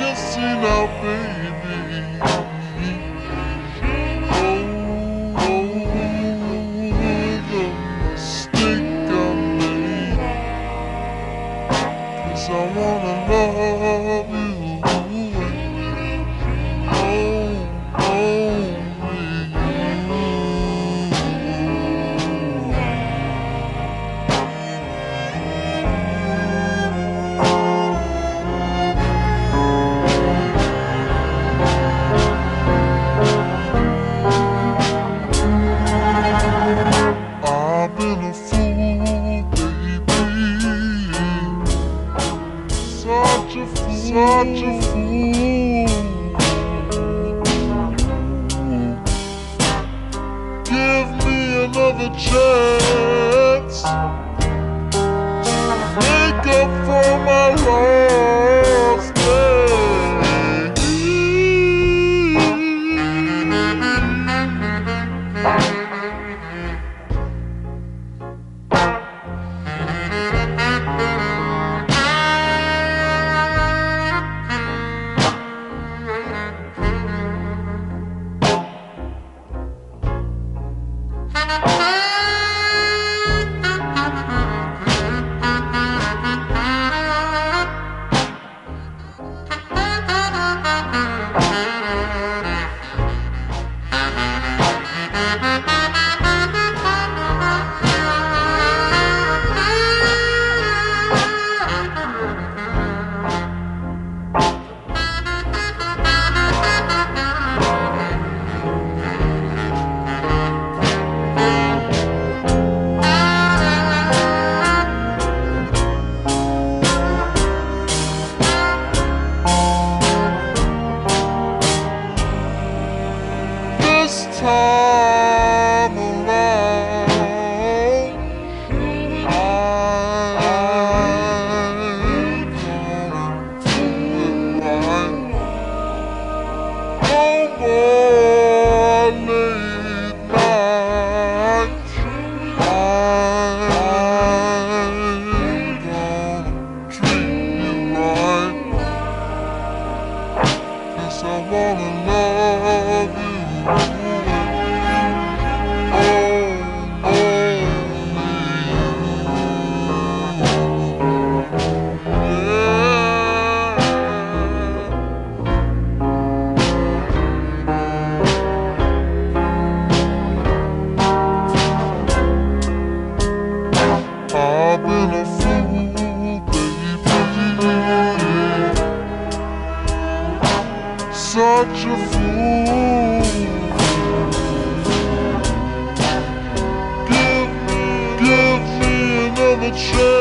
just see now, baby. such a fool. Give me another chance. Make up for my life. I wanna love you. fool. Give me, give me another chance.